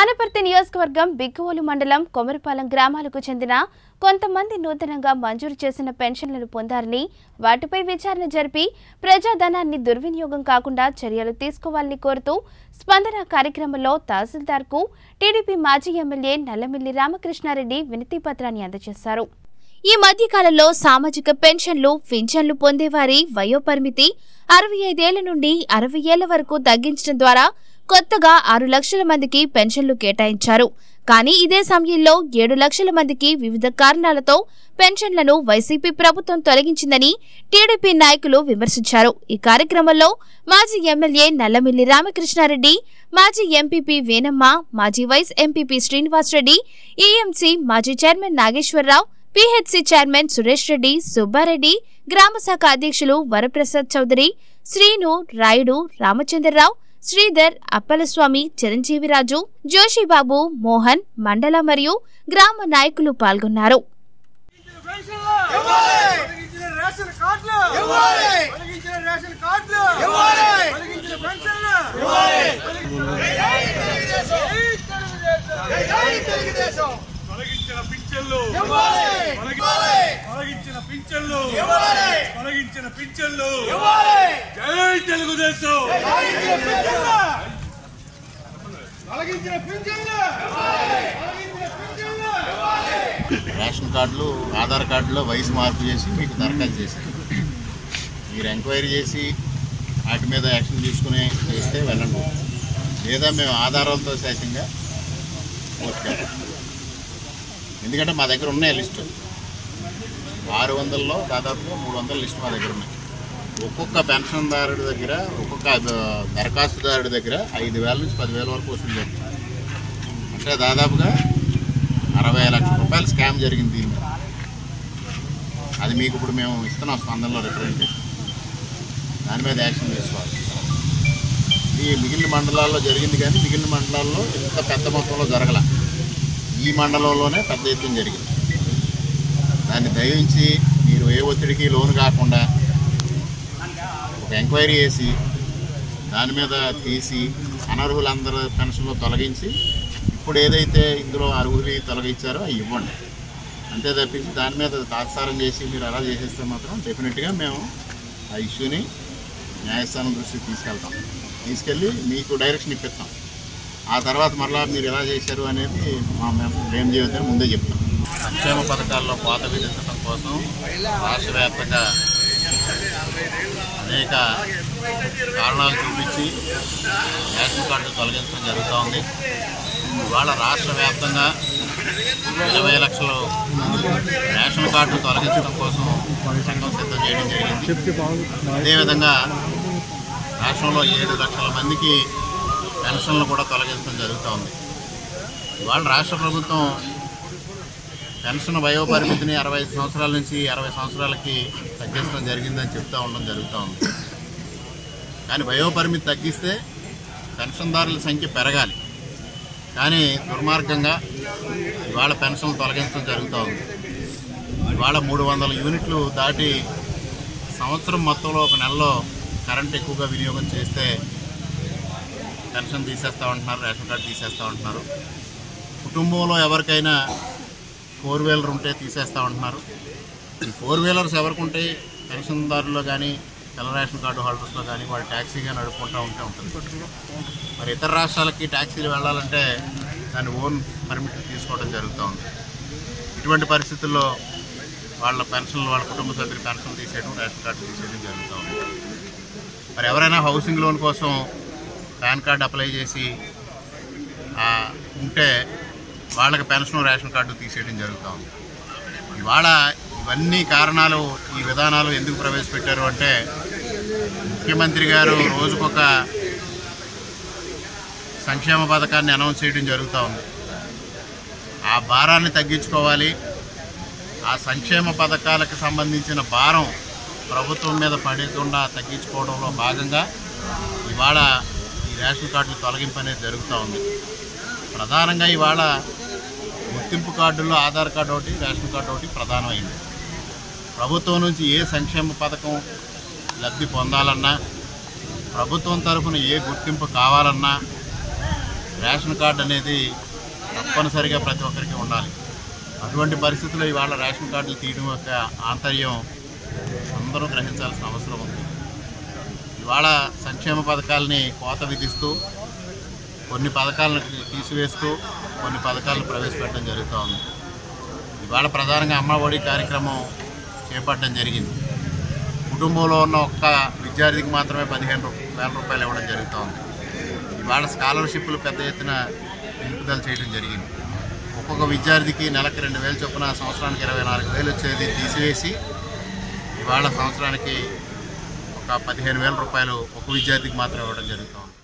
ఆనపర్తి నియోజకవర్గం బిగ్గువోలు మండలం కొమరిపాలెం గ్రామాలకు చెందిన కొంతమంది నూతనంగా మంజూరు చేసిన పెన్షన్లను పొందారని వాటిపై విచారణ జరిపి ప్రజాధనాన్ని దుర్వినియోగం కాకుండా చర్యలు తీసుకోవాలని కోరుతూ స్పందన కార్యక్రమంలో తహసీల్దార్కు టీడీపీ మాజీ ఎమ్మెల్యే నల్లమిల్లి రామకృష్ణారెడ్డి వినతి పత్రాన్ని అందజేశారు. ఈ మధ్యకాలంలో సామాజిక పెన్షన్లు పింఛన్లు పొందేవారి వయోపరిమితి అరవై ఐదేళ్ళ నుండి అరవై ఏళ్ళ వరకు తగ్గించడం ద్వారా కొత్తగా ఆరు లక్షల మందికి పెన్షన్లు కేటాయించారు. కానీ ఇదే సమయంలో ఏడు లక్షల మందికి వివిధ కారణాలతో పెన్షన్లను వైసీపీ ప్రభుత్వం తొలగించిందని టీడీపీ నాయకులు విమర్శించారు. ఈ కార్యక్రమంలో మాజీ ఎమ్మెల్యే నల్లమిల్లి రామకృష్ణారెడ్డి మాజీ ఎంపీపీ వేణమ్మ మాజీ వైస్ ఎంపీపీ శ్రీనివాసరెడ్డి ఈఎంసీ మాజీ chairman Nageswara Rao PHC chairman Suresh Reddy Subba Reddy గ్రామ శాఖ అధ్యక్షులు వరప్రసాద్ చౌదరి శ్రీను రాయుడు రామచంద్రరావు శ్రీధర్ అప్పలస్వామి చిరంజీవిరాజు జోషిబాబు మోహన్ మండల మరియు గ్రామ నాయకులు పాల్గొన్నారు. రేషన్ కార్డులు వెలిగించిన రేషన్ కార్డులు వెలిగించిన పెన్షన్లు జై తెలుగుదేశం తొలగించిన పింఛన్లు. తొలగించిన పింఛన్లు. తొలగించిన పింఛన్లు. జై తెలుగుదేశం. తొలగించిన రేషన్ కార్డులు ఆధార్ కార్డులో వయసు మార్పు చేసి మీకు దరఖాస్తు చేశారు మీరు ఎంక్వైరీ చేసి వాటి మీద యాక్షన్ తీసుకుని చేస్తే వెళ్ళండి. లేదా మేము ఆధారాలతో శాఖంగా ఓటుకెళ్ళాం ఎందుకంటే మా దగ్గర ఉన్నాయి లిస్టు. ఆరు వందల్లో దాదాపుగా మూడు వందల లిస్ట్ మా దగ్గర ఉన్నాయి. ఒక్కొక్క పెన్షన్దారుడి దగ్గర ఒక్కొక్క దరఖాస్తుదారుడి దగ్గర ఐదు వేల నుంచి పదివేల వరకు వసూలు అంటే దాదాపుగా అరవై లక్షల రూపాయలు స్కామ్ జరిగింది దీని అది మీకు ఇప్పుడు మేము ఇస్తున్నాం స్పందనలో రిప్రజెంటేషన్ దాని మీద యాక్షన్ తీసుకోవాలి. ఇది మిగిలిన మండలాల్లో జరిగింది కానీ మిగిలిన మండలాల్లో ఇంత పెద్ద మొత్తంలో జరగల. ఈ మండలంలోనే పెద్ద ఎత్తున జరిగింది. దాన్ని దయించి మీరు ఏ ఒత్తిడికి లోను కాకుండా ఒక ఎంక్వైరీ చేసి దాని మీద తీసి అనర్హులందరూ పెన్షన్లు తొలగించి ఇప్పుడు ఏదైతే ఇందులో అర్హులు తొలగించారో అవి ఇవ్వండి. అంతే తప్పించి దాని మీద తాత్సారం చేసి మీరు అలా చేసేస్తే మాత్రం డెఫినెట్గా మేము ఆ ఇష్యూని న్యాయస్థానం దృష్టికి తీసుకెళ్తాం. తీసుకెళ్ళి మీకు డైరెక్షన్ ఇప్పిస్తాం. ఆ తర్వాత మరలా మీరు ఎలా చేశారు అనేది మా మేము ఏం చేయొద్దని ముందే చెప్తాం. సంక్షేమ పథకాల్లో కోత విధించడం కోసం రాష్ట్ర వ్యాప్తంగా అనేక కారణాలు చూపించి రేషన్ కార్డు తొలగించడం జరుగుతూ ఉంది. ఇవాళ రాష్ట్ర వ్యాప్తంగా ఇరవై లక్షలు రేషన్ కార్డు తొలగించడం కోసం సంఘం సిద్ధం చేయడం జరిగింది. అదేవిధంగా రాష్ట్రంలో ఏడు లక్షల మందికి పెన్షన్లు కూడా తొలగించడం జరుగుతూ ఉంది. ఇవాళ రాష్ట్ర ప్రభుత్వం పెన్షన్ వయోపరిమితిని అరవై ఐదు సంవత్సరాల నుంచి అరవై సంవత్సరాలకి తగ్గించడం జరిగిందని చెప్తూ ఉండడం జరుగుతూ ఉంది. కానీ వయోపరిమితి తగ్గిస్తే పెన్షన్దారుల సంఖ్య పెరగాలి. కానీ దుర్మార్గంగా ఇవాళ పెన్షన్ తొలగించడం జరుగుతూ ఉంది. ఇవాళ మూడు వందల యూనిట్లు దాటి సంవత్సరం మొత్తంలో ఒక నెలలో కరెంట్ ఎక్కువగా వినియోగం చేస్తే పెన్షన్ తీసేస్తూ ఉంటున్నారు రేషన్ కార్డు తీసేస్తూ ఉంటున్నారు. కుటుంబంలో ఎవరికైనా ఫోర్ వీలర్ ఉంటే తీసేస్తూ ఉంటున్నారు. ఈ ఫోర్ వీలర్స్ ఎవరికి ఉంటే పెన్షన్దారుల్లో కానీ తెల్ల రేషన్ కార్డు హోల్డర్స్లో కానీ వాళ్ళు ట్యాక్సీగా నడుపుకుంటూ ఉంటే ఉంటుంది. మరి ఇతర రాష్ట్రాలకి ట్యాక్సీలు వెళ్ళాలంటే దాని ఓన్ పర్మిట్ తీసుకోవడం జరుగుతూ ఉంది. ఇటువంటి పరిస్థితుల్లో వాళ్ళ పెన్షన్లు వాళ్ళ కుటుంబ సభ్యులు పెన్షన్ తీసేయడం రేషన్ కార్డు తీసేయడం జరుగుతూ ఉంది. మరి ఎవరైనా హౌసింగ్ లోన్ కోసం పాన్ కార్డు అప్లై చేసి ఉంటే వాళ్ళకి పెన్షన్ రేషన్ కార్డు తీసేయడం జరుగుతూ ఉంది. ఇవాళ ఇవన్నీ కారణాలు ఈ విధానాలు ఎందుకు ప్రవేశపెట్టారు అంటే ముఖ్యమంత్రి గారు రోజుకొక సంక్షేమ పథకాన్ని అనౌన్స్ చేయడం జరుగుతూ ఉంది. ఆ భారాన్ని తగ్గించుకోవాలి. ఆ సంక్షేమ పథకాలకు సంబంధించిన భారం ప్రభుత్వం మీద పడకుండా తగ్గించుకోవడంలో భాగంగా ఇవాళ రేషన్ కార్డుల తొలగింపు అనేది జరుగుతూ ఉంది. ప్రధానంగా ఇవాళ గుర్తింపు కార్డుల్లో ఆధార్ కార్డు ఒకటి రేషన్ కార్డు ఒకటి ప్రధానమైంది. ప్రభుత్వం నుంచి ఏ సంక్షేమ పథకం లబ్ధి పొందాలన్నా ప్రభుత్వం తరఫున ఏ గుర్తింపు కావాలన్నా రేషన్ కార్డు అనేది తప్పనిసరిగా ప్రతి ఒక్కరికి ఉండాలి. అటువంటి పరిస్థితుల్లో ఇవాళ రేషన్ కార్డులు తీయడం యొక్క ఆంతర్యం అందరూ గ్రహించాల్సిన అవసరం ఉంది. ఇవాళ సంక్షేమ పథకాలని కోత విధిస్తూ కొన్ని పథకాలను తీసివేస్తూ కొన్ని పథకాలను ప్రవేశపెట్టడం జరుగుతూ ఉంది. ఇవాళ ప్రధానంగా అమ్మఒడి కార్యక్రమం చేపట్టడం జరిగింది. కుటుంబంలో ఉన్న ఒక్క విద్యార్థికి మాత్రమే పదిహేను వేల రూపాయలు ఇవ్వడం జరుగుతూ ఉంది. ఇవాళ స్కాలర్షిప్లు పెద్ద ఎత్తున నిలుపుదల చేయడం జరిగింది. ఒక్కొక్క విద్యార్థికి నెలకు రెండు వేలు చొప్పున సంవత్సరానికి ఇరవై నాలుగు వేలు వచ్చేది తీసివేసి ఇవాళ సంవత్సరానికి ఒక పదిహేను వేల రూపాయలు ఒక విద్యార్థికి మాత్రం ఇవ్వడం జరుగుతూ ఉంది